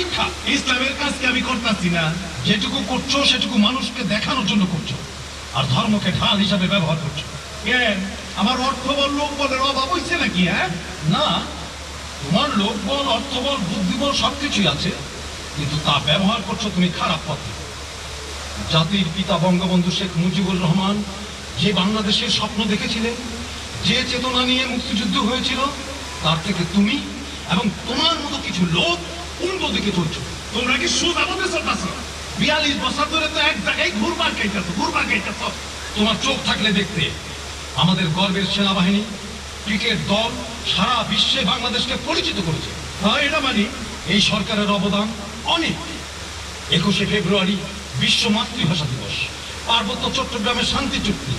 শিক্ষা, ইসলামের কাজকে আমি করতেছি না? যেটুকু করছ, সেটুকু মানুষকে দেখানোর জন্য করছ। আর ধর্মকে ঢাল হিসাবে ব্যবহার করছ। আমার অর্থ বল লোক বলের অভাব হইছে নাকি হ্যাঁ? না, তোমার লোকবল, অর্থবল, বুদ্ধিবল সবকিছুই আছে। কিন্তু তা ব্যবহার করছ তুমি খারাপ পথে। জাতির পিতা বঙ্গবন্ধু শেখ মুজিবুর রহমান যে বাংলাদেশের স্বপ্ন দেখেছিলেন, যে চেতনা নিয়ে মুক্তিযুদ্ধ হয়েছিল, তার থেকে তুমি এবং তোমার মতো কিছু লোক উল্টো দিকে চলছো তোমরা কি সুদ আমাদের চলতেছ বিয়াল্লিশ বছর ধরে তো এক জায়গায় ঘুরবার খাইতেছ ঘুরবার খাইতেছ। তোমার চোখ থাকলে দেখতে, আমাদের গর্বের সেনাবাহিনী, ক্রিকেট দল সারা বিশ্বে বাংলাদেশকে পরিচিত করেছে। হ্যাঁ এটা মানি, এই সরকারের অবদান অনেক। একুশে ফেব্রুয়ারি বিশ্ব মাতৃভাষা দিবস। পার্বত্য চট্টগ্রামের শান্তি চুক্তি,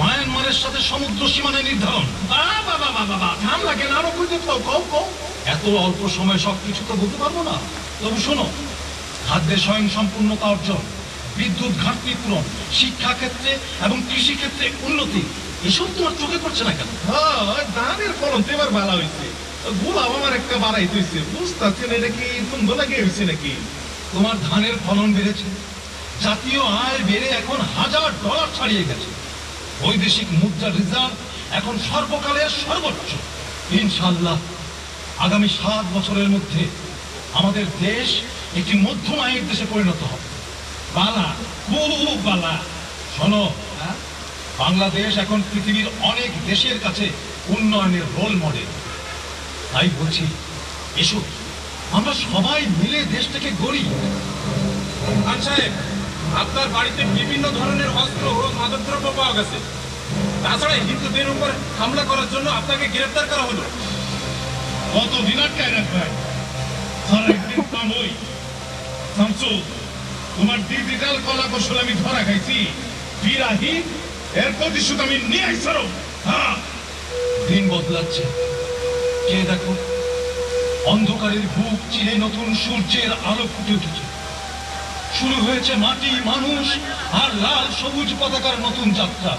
মায়ানমারের সাথে সমুদ্র সীমানা নির্ধারণ। বাবা বাবা বাবা ধান লাগে আরও খুঁজে কও কও। এত অল্প সময়ে সবকিছু তো বলতে পারব না। তবু শোনো খাদ্যের স্বয়ং সম্পূর্ণতা অর্জন বিদ্যুৎ ঘাটতি পূরণ শিক্ষা ক্ষেত্রে এবং কৃষি ক্ষেত্রে উন্নতি এসব তোমার চোখে পড়ছে না কেন? হ্যাঁ ধানের ফলন তো এবার ভালো হয়েছে গোলাপ আমার একটা বাড়াই হয়েছে বুঝতেছেন এটা কি সুন্দর লাগে হয়েছে নাকি? তোমার ধানের ফলন বেড়েছে। জাতীয় আয় বেড়ে এখন হাজার ডলার ছাড়িয়ে গেছে। বৈদেশিক মুদ্রা রিজার্ভ এখন সর্বকালের সর্বোচ্চ। ইনশাল্লাহ আগামী সাত বছরের মধ্যে আমাদের দেশ একটি মধ্যম আয়ের দেশে পরিণত হবে। বালা খুব বালা। শোনো হ্যাঁ? বাংলাদেশ এখন পৃথিবীর অনেক দেশের কাছে উন্নয়নের রোল মডেল তাই বলছি, এসো, আমরা সবাই মিলে দেশটাকে গড়ি। সাহেব, আপনার বাড়িতে বিভিন্ন ধরনের অস্ত্র ও মাদকদ্রব্য পাওয়া গেছে। তাছাড়া হিন্দুদের উপর হামলা করার জন্য আপনাকে গ্রেফতার করা হলো। কত একদিন পামই শামসু, তোমার ডিজিটাল কলা কৌশল আমি ধরা আমি নিয়ে হ্যাঁ দিন বদলাচ্ছে। দেখো? অন্ধকারের বুক চিরে নতুন সূর্যের আলো ফুটে উঠেছে। শুরু হয়েছে মাটি, মানুষ আর লাল সবুজ পতাকার নতুন যাত্রা।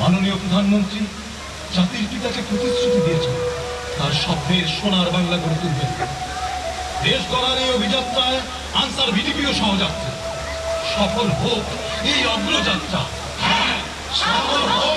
মাননীয় প্রধানমন্ত্রী জাতির পিতাকে প্রতিশ্রুতি দিয়েছেন। তার স্বপ্নের সোনার বাংলা গড়ে তুলবে। দেশ গড়ার এই অভিযাত্রায় আনসার ভিডিপিও সহযাত্রী সফল হোক এই অগ্রযাত্রা। হ্যাঁ সফল হোক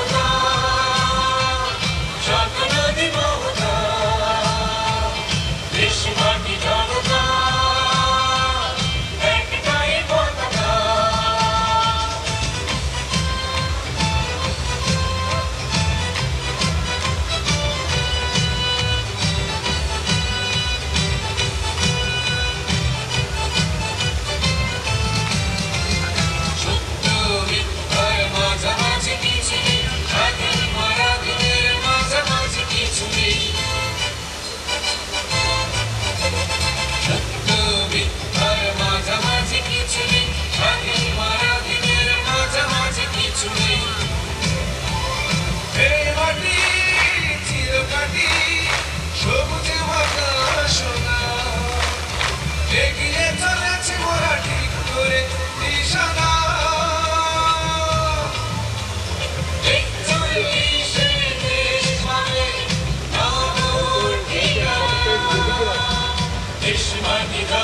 Mighty God.